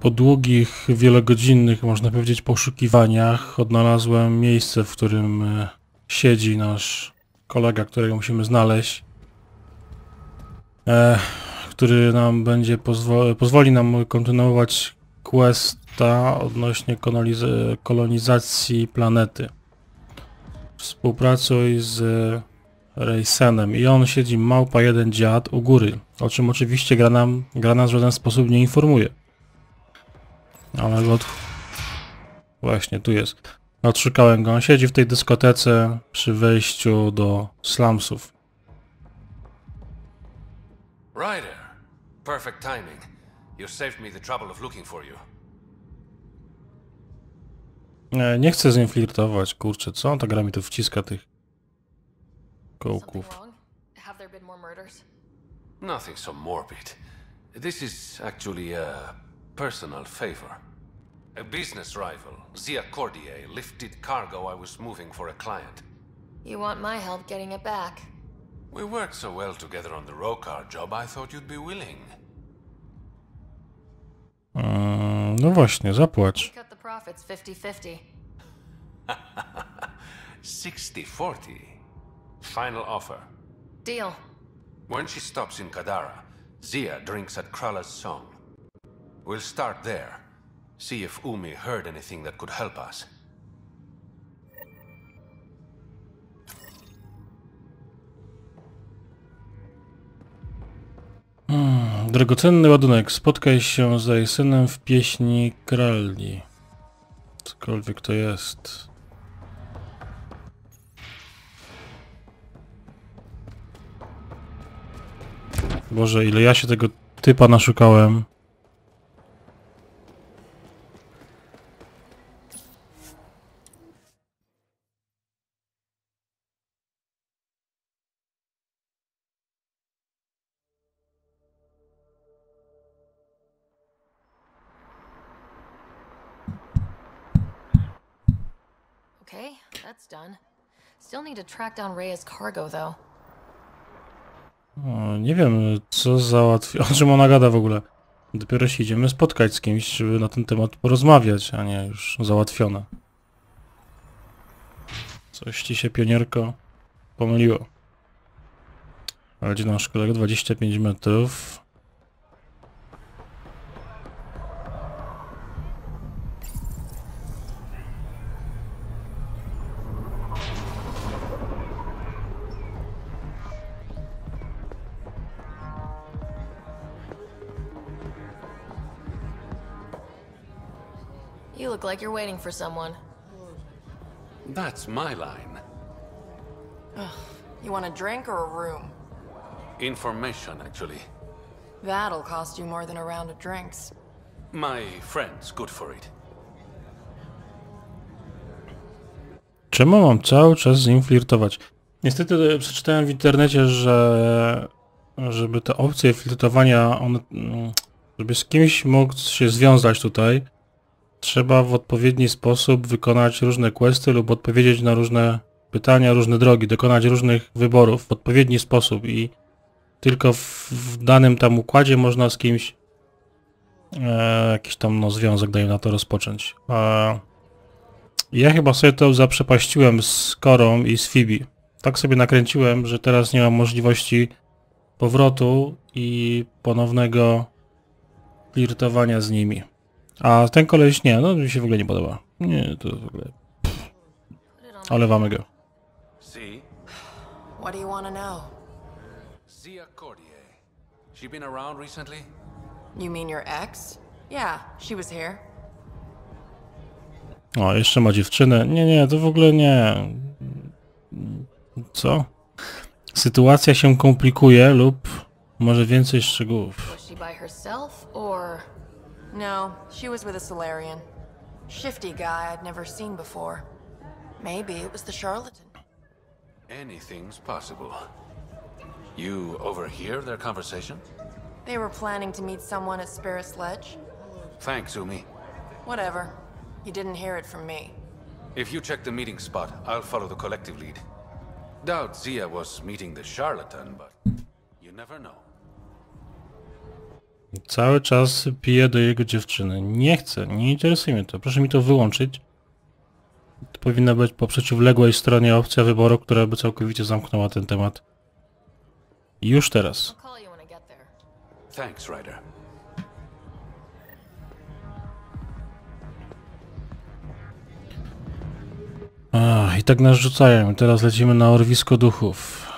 Po długich, wielogodzinnych, można powiedzieć, poszukiwaniach odnalazłem miejsce, w którym e, siedzi nasz kolega, którego musimy znaleźć, e, który nam będzie pozwo pozwoli nam kontynuować questa odnośnie koloniz- kolonizacji planety. Współpracuj z Raysenem i on siedzi małpa jeden dziad u góry, o czym oczywiście gra nam, gra nas w żaden sposób nie informuje. Ale go... od- Właśnie, tu jest. Odszukałem go, on siedzi w tej dyskotece przy wejściu do slumsów. Ryder! Perfect timing. You saved me the trouble of looking for you. Nie, nie chcę z nim flirtować, kurczę, co on ta gra mi tu wciska tych kołków. Nothing so morbid. This is actually a personal favor. A business rival, Zia Cordier, lifted cargo I was moving for a client. You want my help getting it back? We worked so well together on the Rokar job, I thought you'd be willing. Mm, no właśnie, zapłać. Cut the profits 50-50. 60-40. Final offer. Deal. When she stops in Kadara, Zia drinks at Krala's song. We'll start there. See if Umi heard anything that could help us. Drogocenny ładunek. Spotkaj się z Raysenem w pieśni Kralni. Cokolwiek to jest. Boże, ile ja się tego typa naszukałem. That's done. Still need to track down Rhea's cargo, though. Nie wiem, co załatwi... O czym ona gada w ogóle. Dopiero się idziemy spotkać z kimś, żeby na ten temat porozmawiać, a nie już załatwione. Coś ci się, pionierko, pomyliło. Ale gdzie nasz kolega? 25 metrów. Like you're waiting for someone. That's my line. You want a drink or a room? Information, actually. That'll cost you more than a round of drinks. My friend's good for it. Czemu mam cały czas z nim flirtować? Niestety e, przeczytałem w internecie, że żeby te opcje flirtowania, one, mm, żeby z kimś mógł się związać tutaj, trzeba w odpowiedni sposób wykonać różne questy lub odpowiedzieć na różne pytania, różne drogi, dokonać różnych wyborów w odpowiedni sposób i tylko w, w danym tam układzie można z kimś e, jakiś tam no, związek, dajmy na to, rozpocząć. E, ja chyba sobie to zaprzepaściłem z Korą i z Phoebe. Tak sobie nakręciłem, że teraz nie mam możliwości powrotu i ponownego flirtowania z nimi. A ten koleś nie, no mi się w ogóle nie podoba. Nie, to w ogóle... Olewamy go. What do you want to know? Zia Cordier. She been around recently? You mean your ex? Yeah, she was here. O, jeszcze ma dziewczynę. Nie, nie, to w ogóle nie. Co? Sytuacja się komplikuje lub może więcej szczegółów. Was she by herself, or... No, she was with a Solarian. Shifty guy I'd never seen before. Maybe it was the charlatan. Anything's possible. You overhear their conversation? They were planning to meet someone at Spirit's Ledge. Thanks, Umi. Whatever. You didn't hear it from me. If you check the meeting spot, I'll follow the collective lead. Doubt Zia was meeting the charlatan, but you never know. Cały czas piję do jego dziewczyny. Nie chcę, nie interesuje mnie to. Proszę mi to wyłączyć. To powinna być po przeciwległej stronie opcja wyboru, która by całkowicie zamknęła ten temat. Już teraz. Thanks, Ryder. Ach, I tak nas rzucają. Teraz lecimy na orwisko duchów.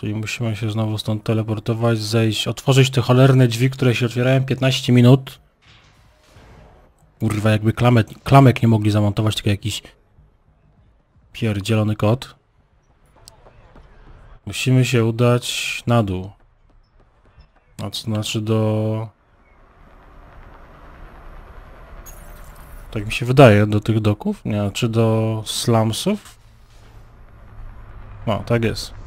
Czyli musimy się znowu stąd teleportować, zejść, otworzyć te cholerne drzwi, które się otwierają 15 minut. Kurwa, jakby klamek, klamek nie mogli zamontować, tylko jakiś pierdzielony kot. Musimy się udać na dół. A co znaczy do... Tak mi się wydaje, do tych doków? Nie, czy do slumsów? No, tak jest.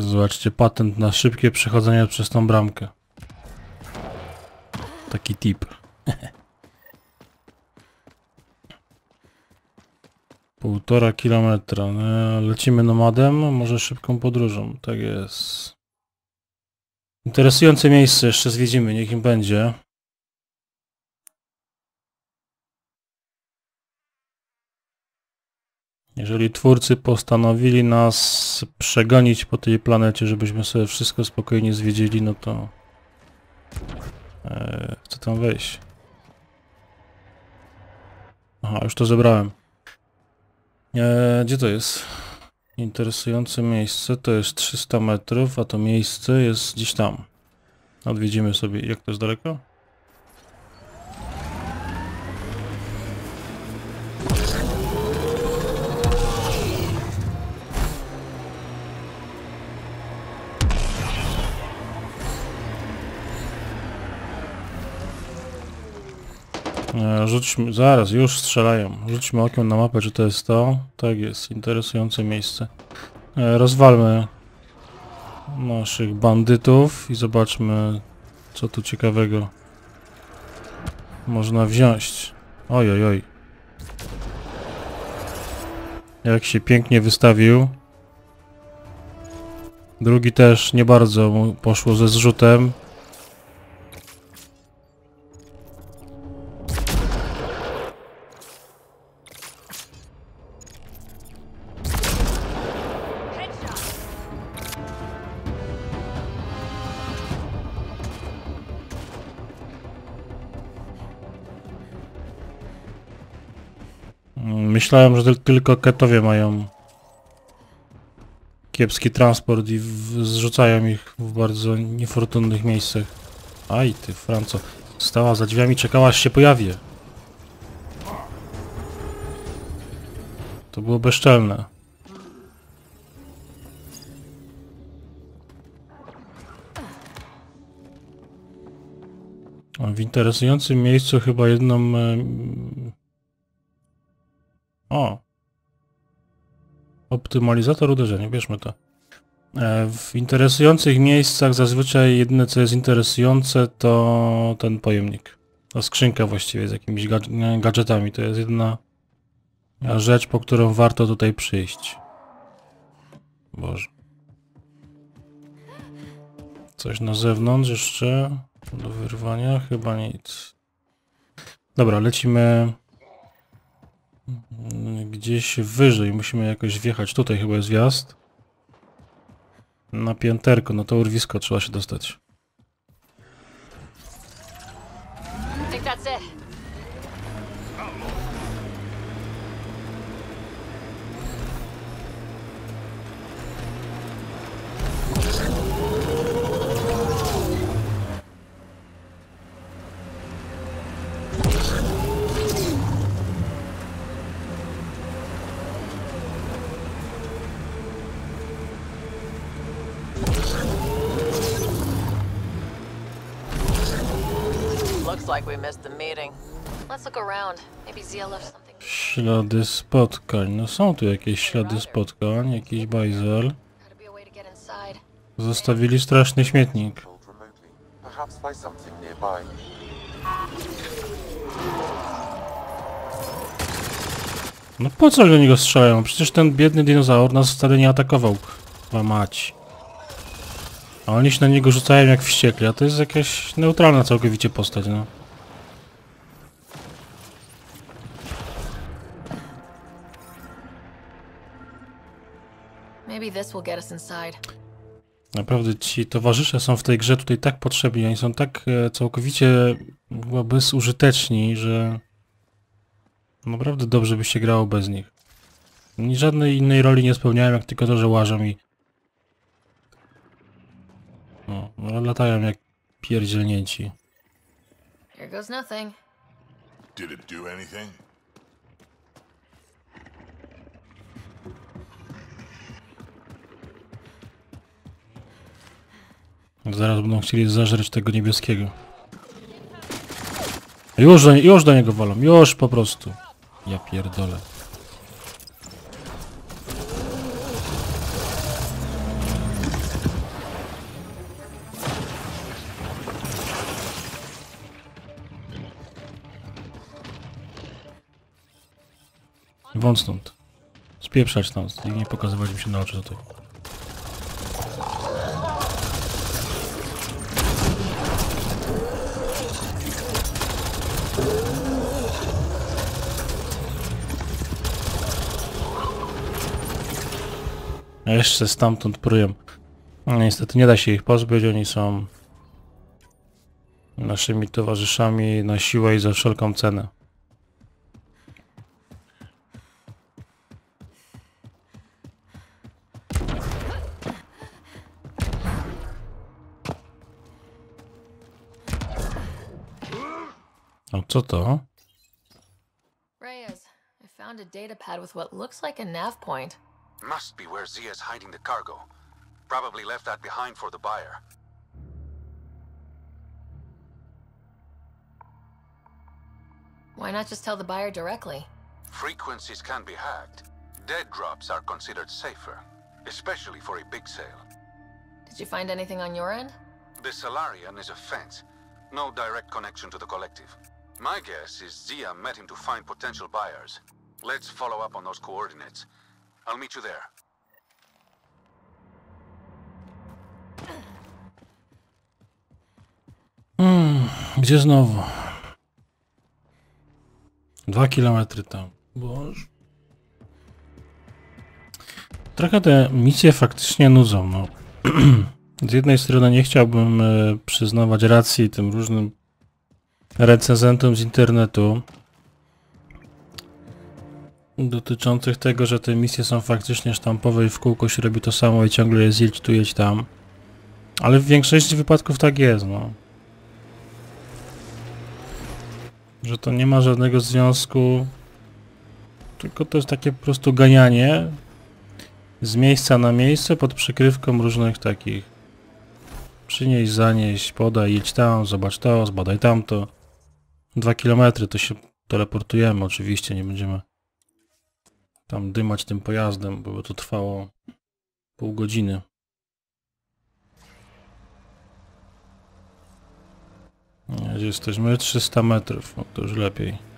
Zobaczcie, patent na szybkie przechodzenie przez tą bramkę. Taki tip. Półtora kilometra. No, Lecimy nomadem, może szybką podróżą. Tak jest. Interesujące miejsce jeszcze zwiedzimy, niech im będzie. Jeżeli twórcy postanowili nas przegonić po tej planecie, żebyśmy sobie wszystko spokojnie zwiedzili, no to... Eee, chcę tam wejść. Aha, już to zebrałem. Eee, gdzie to jest? Interesujące miejsce to jest 300 metrów, a to miejsce jest gdzieś tam. Odwiedzimy sobie. Jak to jest daleko? Rzućmy, zaraz, już strzelają. Rzućmy okiem na mapę, czy to jest to. Tak jest, interesujące miejsce. E, Rozwalmy naszych bandytów i zobaczmy, co tu ciekawego można wziąć. Oj, oj, oj. Jak się pięknie wystawił. Drugi też nie bardzo mu poszło ze zrzutem. Myślałem, że tyl- tylko ketowie mają kiepski transport i zrzucają ich w bardzo niefortunnych miejscach. Aj ty, Franco. Stała za drzwiami, czekała aż się pojawię. To było bezczelne. W interesującym miejscu chyba jedną... O! Optymalizator uderzenia, bierzmy to. E, W interesujących miejscach zazwyczaj jedyne co jest interesujące to ten pojemnik. Ta skrzynka właściwie z jakimiś gadż- gadżetami. To jest jedyna rzecz, po którą warto tutaj przyjść. Boże. Coś na zewnątrz jeszcze do wyrwania? Chyba nic. Dobra, lecimy gdzieś wyżej. Musimy jakoś wjechać. Tutaj chyba jest wjazd. Na pięterko, no to urwisko trzeba się dostać. Ślady spotkań. No są tu jakieś ślady spotkań, jakiś bajzel. Zostawili straszny śmietnik. No po co do niego strzelają? Przecież ten biedny dinozaur nas wcale nie atakował. Chyba mać. A oni się na niego rzucają jak wściekli, a to jest jakaś neutralna całkowicie postać, no. Maybe this will get us inside. Naprawdę ci towarzysze są w tej grze tutaj tak potrzebni, oni są tak e, całkowicie chyba bezużyteczni, że naprawdę dobrze by się grało bez nich. Ni żadnej innej roli nie spełniają, jak tylko to, że łażą i no, no, latają jak pierdzielnięci. Here goes nothing. Did it do anything? Zaraz będą chcieli zażreć tego niebieskiego. Już już do niego wolą, już po prostu. Ja pierdolę. Wąt stąd. Spieprzać stąd i nie pokazywać mi się na oczy tutaj. A jeszcze stamtąd prują. No, niestety nie da się ich pozbyć, oni są naszymi towarzyszami na siłę i za wszelką cenę. A co to? Reyes, I found a data pad with what looks like a nav point. Must be where Zia's hiding the cargo. Probably left that behind for the buyer. Why not just tell the buyer directly? Frequencies can be hacked. Dead drops are considered safer, especially for a big sale. Did you find anything on your end? The Solarian is a fence, no direct connection to the collective. My guess is Zia met him to find potential buyers. Let's follow up on those coordinates. I'll meet you there. Gdzie znowu? Dwa kilometry tam. Boże. Trochę te misje faktycznie nudzą, no. Z jednej strony nie chciałbym e, przyznawać racji tym różnym recenzentom z internetu dotyczących tego, że te misje są faktycznie sztampowe i w kółko się robi to samo i ciągle jest jedź tu, jedź tam. Ale w większości wypadków tak jest, no. że to nie ma żadnego związku, tylko to jest takie po prostu ganianie z miejsca na miejsce pod przykrywką różnych takich przynieś, zanieś, podaj, jedź tam, zobacz to, zbadaj tamto. Dwa kilometry to się teleportujemy, oczywiście nie będziemy tam dymać tym pojazdem, bo to trwało pół godziny. Gdzie jesteśmy? 300 metrów, no to już lepiej.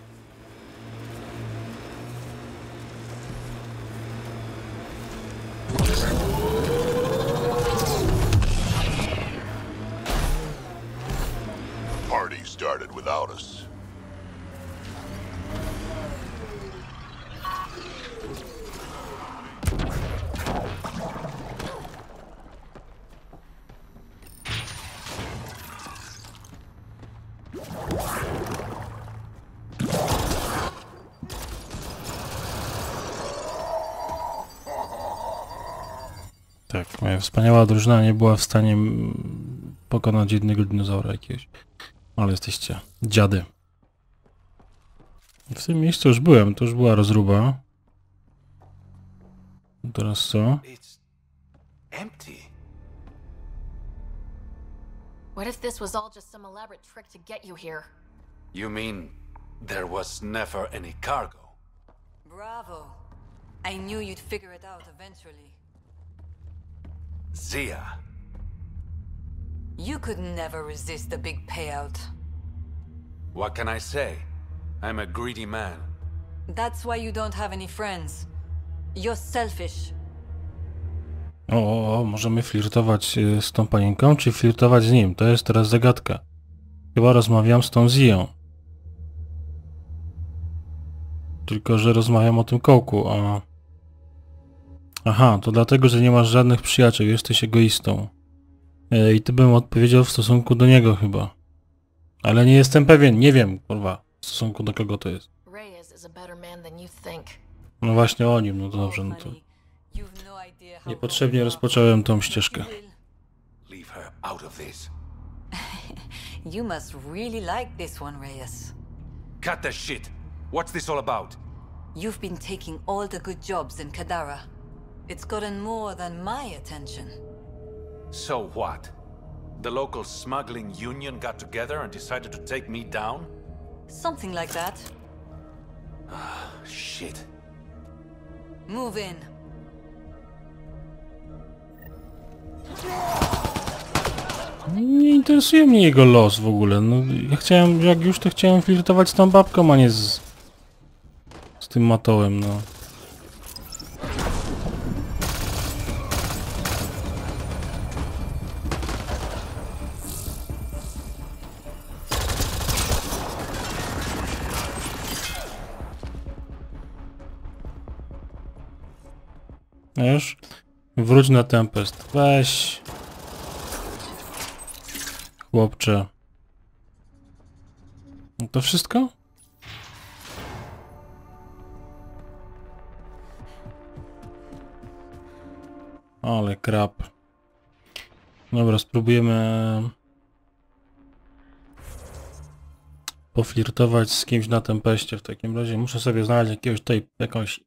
Tak, moja wspaniała drużyna nie była w stanie pokonać jednego dinozaura jakiegoś. Ale jesteście dziady. W tym miejscu już byłem, to już była rozruba. Teraz co? What if this was all just some elaborate trick to get you here? You mean there was never any cargo? Bravo. I knew you'd figure it out eventually. Zia. You could never resist the big payout. What can I say? I'm a greedy man. That's why you don't have any friends. You're selfish. O, o, o, możemy flirtować y, z tą panienką, czy flirtować z nim? To jest teraz zagadka. Chyba rozmawiam z tą Zią. Tylko, że rozmawiam o tym kołku, a... Aha, to dlatego, że nie masz żadnych przyjaciół, jesteś egoistą. E, I ty bym odpowiedział w stosunku do niego chyba. Ale nie jestem pewien, nie wiem, kurwa, w stosunku do kogo to jest. No właśnie o nim, no to dobrze, no to... Niepotrzebnie rozpocząłem tą ścieżkę. Leave her out of this. You must really like this one, Reyes. Cut the shit! What's this all about? You've been taking all the good jobs in Kadara. It's gotten more than my attention. So what? The local smuggling union got together and decided to take me down? Something like that. Ah, Shit. Move in. Nie interesuje mnie jego los w ogóle. No, ja chciałem, jak już to chciałem flirtować z tą babką, a nie z... z tym matołem, no. Już? Wróć na Tempest. Weź. Chłopcze. No to wszystko? Ale krap. Dobra, spróbujemy poflirtować z kimś na tempeście w takim razie. Muszę sobie znaleźć jakiegoś tutaj, jakąś,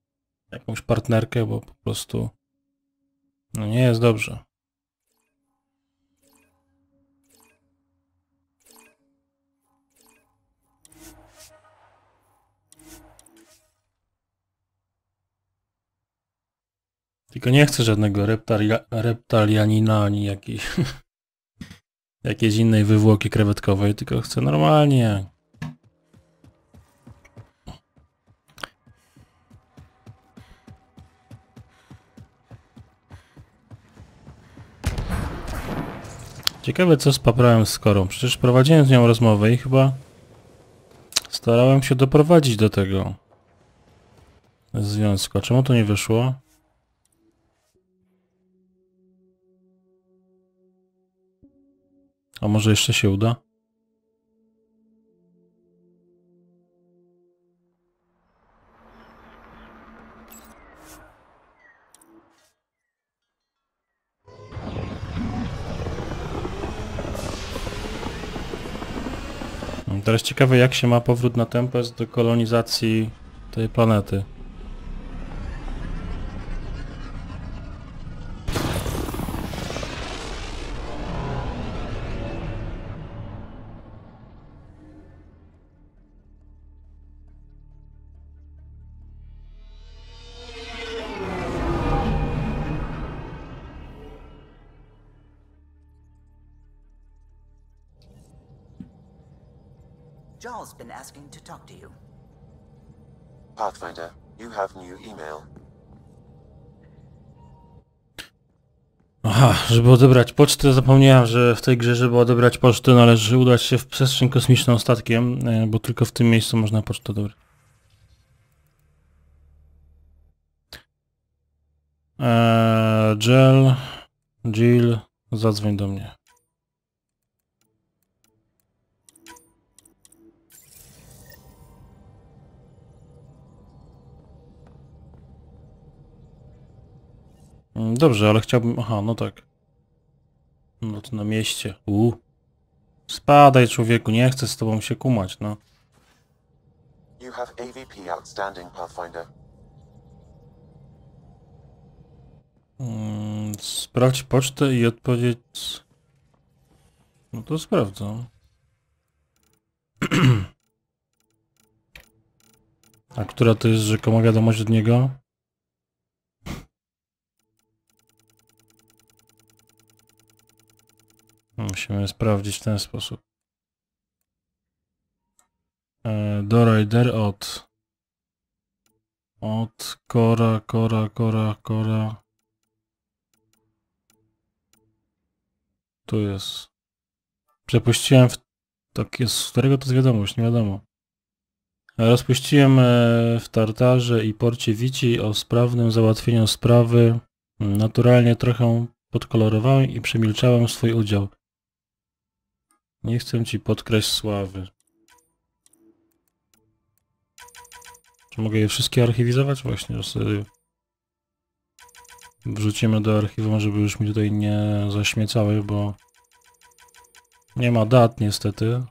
jakąś partnerkę, bo po prostu no nie jest dobrze. Tylko nie chcę żadnego reptalia, reptalianina ani jakiejś jakiejś innej wywłoki krewetkowej, tylko chcę normalnie. Ciekawe co z paprałem z Korą. Przecież prowadziłem z nią rozmowę i chyba starałem się doprowadzić do tego związku. A czemu to nie wyszło? A może jeszcze się uda? Teraz ciekawe jak się ma powrót na Tempest do kolonizacji tej planety. Jarl's been asking to talk to you. Pathfinder, you have new email. Aha, żeby odebrać pocztę, zapomniałem, że w tej grze, żeby odebrać pocztę, należy udać się w przestrzeń kosmiczną statkiem, e, bo tylko w tym miejscu można pocztę odebrać. Eee, Jill, Jill, zadzwoń do mnie. Dobrze, ale chciałbym... Aha, no tak. No to na mieście. U. Spadaj człowieku, nie chcę z tobą się kumać, no. You have AVP outstanding, Pathfinder. Mm, sprawdź pocztę i odpowiedź... No to sprawdzam. A która to jest rzekoma wiadomość od niego? Musimy sprawdzić w ten sposób. E, do Rider od... Od Kora, Kora, Kora, Kora. Tu jest. Przepuściłem w... Tak jest, z którego to jest wiadomość, nie wiadomo. Rozpuściłem e, w Tartarze i porcie Wici o sprawnym załatwieniu sprawy. Naturalnie trochę podkolorowałem i przemilczałem swój udział. Nie chcę ci podkreślić sławy. Czy mogę je wszystkie archiwizować? Właśnie, sobie wrzucimy do archiwum, żeby już mi tutaj nie zaśmiecały, bo nie ma dat niestety.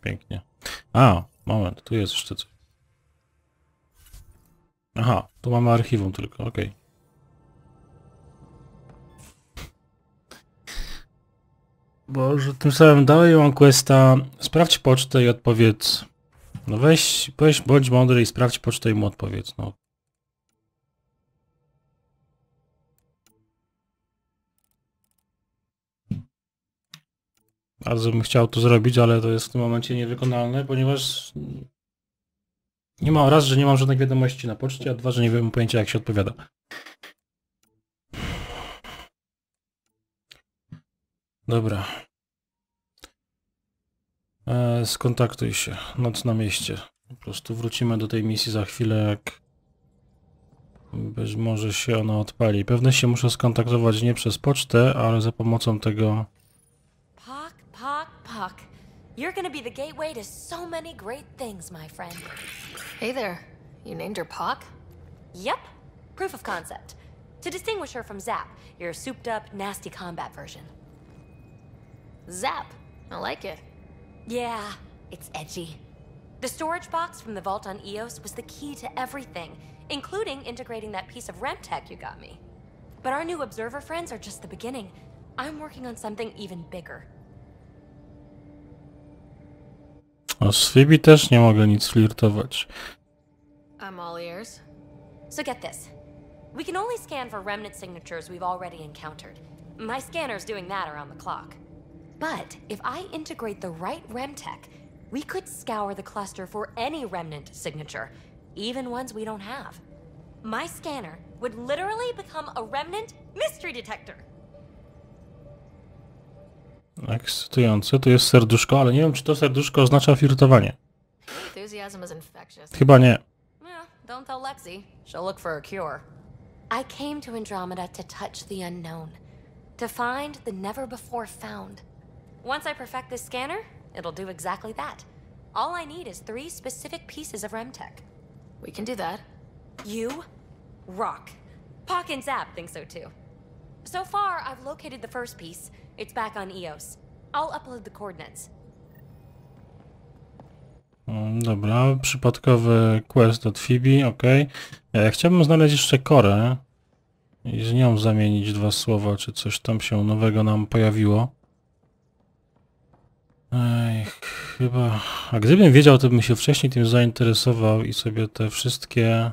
Pięknie. A, moment, tu jest jeszcze coś. Aha, tu mamy archiwum tylko, okej. Boże, tym samym dalej mam questa. Sprawdź pocztę i odpowiedz. No weź, weź bądź mądry i sprawdź pocztę i mu odpowiedz, no. Bardzo bym chciał to zrobić, ale to jest w tym momencie niewykonalne, ponieważ nie ma raz, że nie mam żadnych wiadomości na poczcie, a dwa, że nie wiem pojęcia jak się odpowiada. Dobra. E, skontaktuj się. Noc na mieście. Po prostu wrócimy do tej misji za chwilę, jak być może się ona odpali. Pewnie się muszę skontaktować nie przez pocztę, ale za pomocą tego... Pock, Pock, Pock. You're gonna be the gateway to so many great things, my friend. Hey there. You named her Pock? Yep, proof of concept. To distinguish her from Zap, your souped up, nasty combat version. Zap. I like it. Yeah, it's edgy. The storage box from the vault on EOS was the key to everything, including integrating that piece of Remtech you got me. But our new observer friends are just the beginning. I'm working on something even bigger. O, z Phoebe też nie mogę nic flirtować. I'm all ears. So get this. We can only scan for remnant signatures we've already encountered. My scanner's doing that around the clock. But if I integrate the right Remtech, we could scour the cluster for any remnant signature, even ones we don't have. My scanner would literally become a remnant mystery detector. Ekscytujące. Tu jest serduszko, ale nie wiem, czy to serduszko oznacza flirtowanie. Enthusiasm is infectious. Chyba nie. Don't tell Lexi. She'll look for a cure. I came to Andromeda to touch the unknown, to find the never before found. Once I perfect this scanner, it'll do exactly that. All I need is three specific pieces of Remtech. We can do that. You rock. Pock and Zap think so too. So far, I've located the first piece. It's back on EOS. I'll upload the coordinates. Mm, Dobra, przypadkowy quest od Phoebe, ok. E, chciałbym znaleźć jeszcze Korę i z nią zamienić dwa słowa, czy coś tam się nowego nam pojawiło. Ej, chyba... A gdybym wiedział, to bym się wcześniej tym zainteresował i sobie te wszystkie...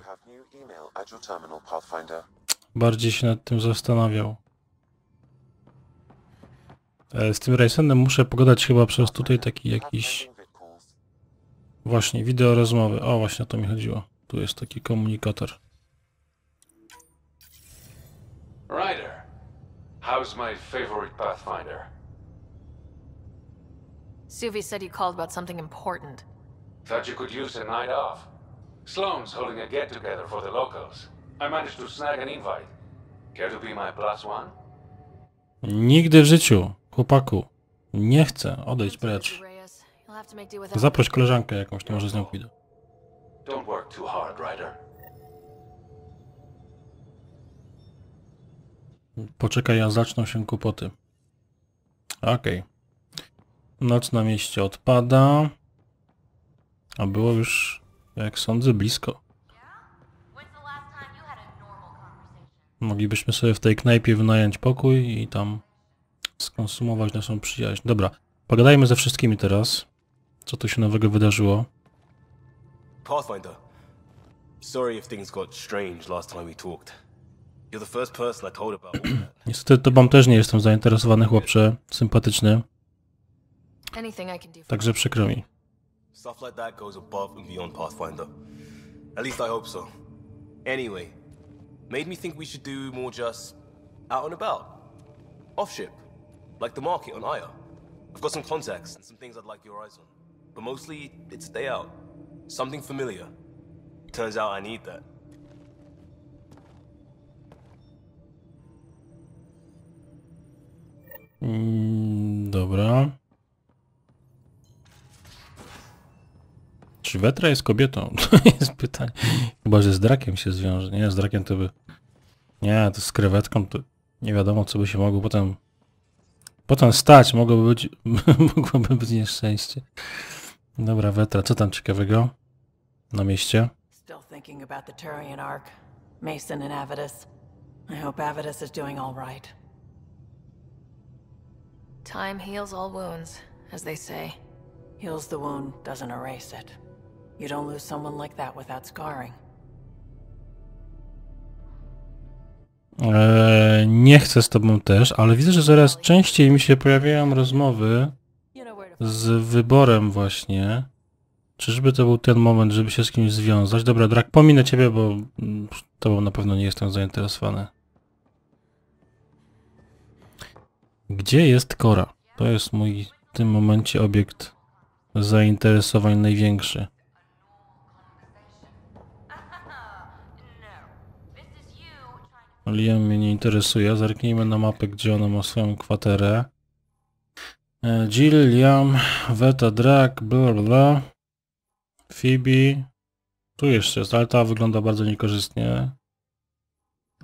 Bardziej się nad tym zastanawiał. E, Z tym Raysenem muszę pogadać chyba przez tutaj taki jakiś... Właśnie, wideo rozmowy. O, właśnie o to mi chodziło. Tu jest taki komunikator. Ryder, how's my favorite Pathfinder? Suvi said you called about something important. Thought you could use a night off. Sloane's holding a get together for the locals. I managed to snag an invite. Care to be my plus one? Nigdy w życiu, chłopaku. Nie chcę, odejdź precz. Zaproś koleżankę jakąś, to może z nią pójdę. Don't work too hard, Ryder. Poczekaj, a zaczną się kłopoty. Okej. Noc na mieście odpada. A było już, jak sądzę, blisko. Moglibyśmy sobie w tej knajpie wynająć pokój i tam skonsumować naszą przyjaźń. Dobra, pogadajmy ze wszystkimi teraz. Co tu się nowego wydarzyło? Pathfinder. Sorry if things got strange last time we talked. You're the first person I told about. Niestety tobą też nie jestem zainteresowany, chłopcze. Sympatyczny. Także przykro mi. Stuff like that goes above and beyond Pathfinder. At least I hope so. Anyway, made me think we should do more just out and about. Off ship. Like the market on Aya. I've got some contacts and some things I'd like your eyes on. But mostly, it's day out. Something familiar. Turns out I need that. Mm, dobra. Czy Wetra jest kobietą? To jest pytanie. Chyba, że z drakiem się zwiąże. Nie, z drakiem to by... Nie, to z krewetką to nie wiadomo, co by się mogło potem... Potem stać, mogłoby być... mogłoby być nieszczęście. Dobra, Wetra, co tam ciekawego? Na mieście? Still thinking about the Turian Ark. Mason and Avidus. I hope Avidus is doing all right. Time heals all wounds, as they say. Heals the wound, doesn't erase it. You don't lose someone like that without scarring. Eee, nie chcę z tobą też, ale widzę, że coraz częściej mi się pojawiają rozmowy z wyborem właśnie. Czyżby to był ten moment, żeby się z kimś związać? Dobra, Drak, pominę ciebie, bo tobą na pewno nie jestem zainteresowany. Gdzie jest Kora? To jest mój w tym momencie obiekt zainteresowań największy. Liam mnie nie interesuje. Zerknijmy na mapę, gdzie ona ma swoją kwaterę. E, Jill, Liam, Veta, Drak, bla bla. Phoebe. Tu jeszcze jest, ale ta wygląda bardzo niekorzystnie.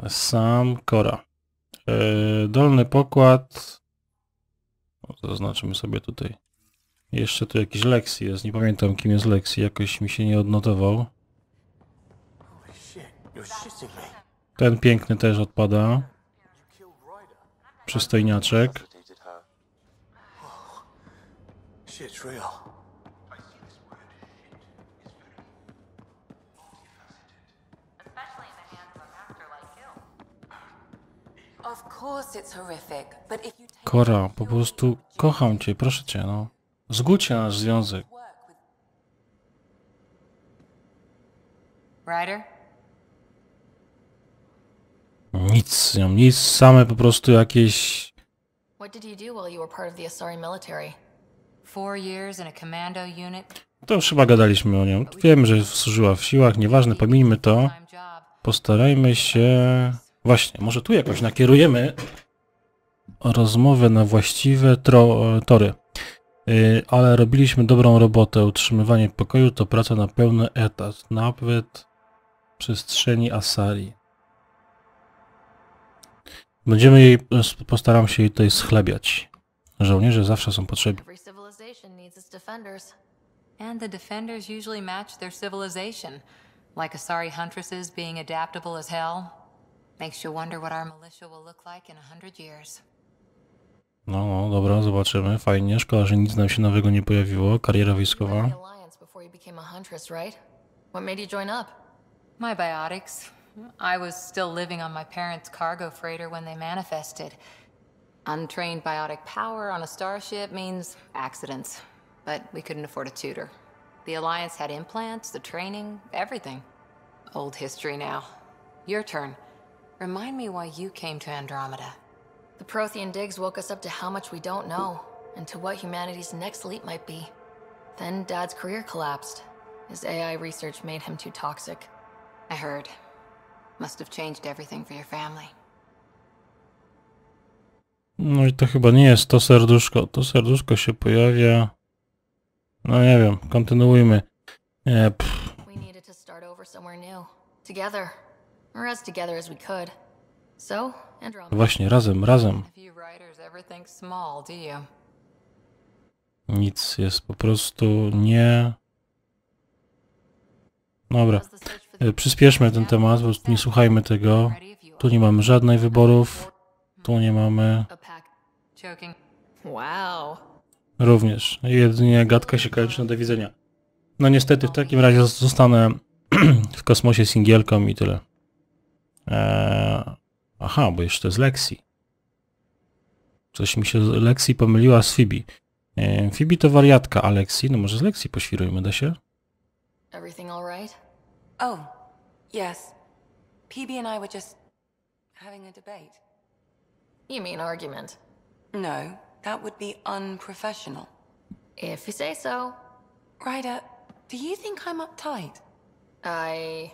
Sam, Kora. E, dolny pokład. Zaznaczymy sobie tutaj. Jeszcze tu jakiś Lexi jest. Nie pamiętam kim jest Lexi. Jakoś mi się nie odnotował. Ten piękny też odpada. Przystojniaczek. Kora, po prostu kocham cię, proszę cię, no. Zgódźcie nasz związek. Ryder? Nic z nią, nic, same po prostu jakieś... To już chyba gadaliśmy o nią. Wiem, że służyła w siłach, nieważne, pomijmy to. Postarajmy się... Właśnie, może tu jakoś nakierujemy rozmowę na właściwe tro, tory. Yy, ale robiliśmy dobrą robotę. Utrzymywanie pokoju to praca na pełny etat, nawet w przestrzeni Asari. Będziemy jej, postaram się jej tutaj schlebiać. Żołnierze zawsze są potrzebni. Every civilization needs its defenders. And the defenders usually match their civilization. Like Asari huntresses being adaptable as hell. Makes you wonder what our militia will look like in a hundred years. No, no, dobra, zobaczymy. Fajnie. Szkoda, że nic nam się nowego nie pojawiło. Kariera wojskowa. What made you join up? My biotics. I was still living on my parents' cargo freighter when they manifested. Untrained biotic power on a starship means accidents, but we couldn't afford a tutor. The Alliance had implants, the training, everything. Old history now. Your turn. Remind me why you came to Andromeda. The Prothean digs woke us up to how much we don't know, and to what humanity's next leap might be. Then Dad's career collapsed. His AI research made him too toxic. I heard. Must have changed everything for your family. No i to chyba nie jest to serduszko. To serduszko się pojawia. No nie wiem, kontynuujmy. Nie, pff, We needed to start over somewhere new. Together. Or as together as we could. So, Andromeda. właśnie, razem, razem. If you writers ever think small, do you? Nic jest po prostu nie... Dobra, E, przyspieszmy ten temat, bo nie słuchajmy tego. Tu nie mamy żadnych wyborów. Tu nie mamy... Również. Jedynie gadka się kończy na do widzenia. No niestety, w takim razie zostanę w kosmosie singielką i tyle. Eee, aha, bo jeszcze z Lexi. Coś mi się Lexi pomyliła z Phoebe. Eee, Phoebe to wariatka, a Lexi? No może z Lexi poświrujmy, da się? Everything all right? Oh, yes. PB and I were just having a debate. You mean argument? No, that would be unprofessional. If you say so. Ryder, do you think I'm uptight? I...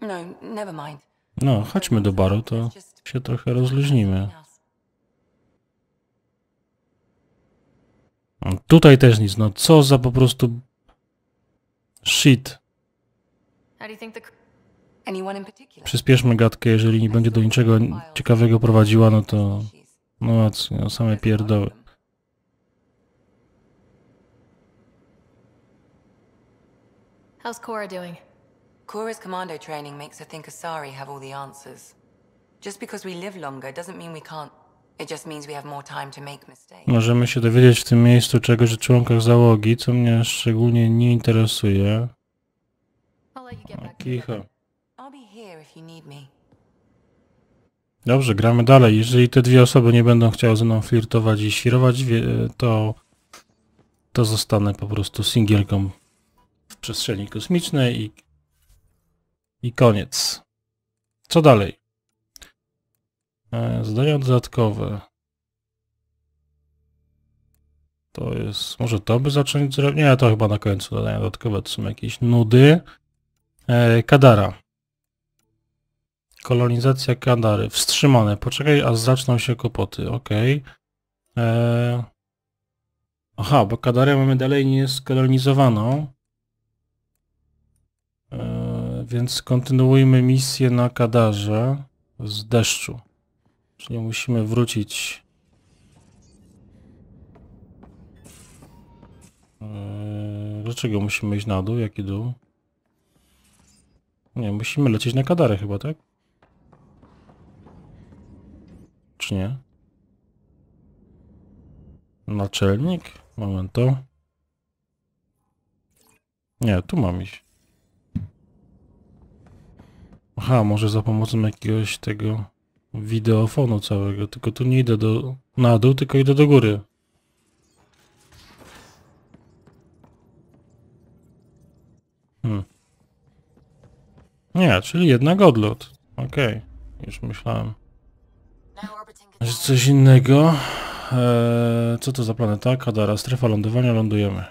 No, never mind. No, chodźmy do baru, to się trochę rozluźnimy. Tutaj też nic, no co za po prostu... Shit. How do you think the... Anyone in particular? Przyspieszmy gadkę, jeżeli nie będzie do niczego ciekawego prowadziła, no to... No, c- no same pierdoły. How's Cora doing? Cora's commando training makes her think Asari have all the answers. Just because we live longer doesn't mean we can't. It just means we have more time to make mistakes. Możemy się dowiedzieć w tym miejscu czegoś o członkach załogi, co mnie szczególnie nie interesuje. I'll let you get back to Kicho. Dobrze, gramy dalej. Jeżeli te dwie osoby nie będą chciały ze mną flirtować i świrować, to, to zostanę po prostu singielką w przestrzeni kosmicznej i, i koniec. Co dalej? E, Zadania dodatkowe. To jest... Może to by zacząć zrobić? Nie, to chyba na końcu zadania dodatkowe. To są jakieś nudy. E, Kadara. Kolonizacja Kadary. Wstrzymane. Poczekaj, aż zaczną się kłopoty. Okej. Eee... Aha, bo Kadarę mamy dalej nieskolonizowaną. Eee, więc kontynuujmy misję na Kadarze z deszczu. Czyli musimy wrócić. Eee, dlaczego musimy iść na dół? Jaki dół? Nie, musimy lecieć na Kadarę chyba, tak? Czy nie? Naczelnik? Momento. Nie, tu mam iść. Aha, może za pomocą jakiegoś tego wideofonu całego, tylko tu nie idę do, na dół, tylko idę do góry. Hmm. Nie, czyli jednak odlot. Okej, już myślałem. Że coś innego. Eee, co to za planeta? Kadara, strefa lądowania, lądujemy.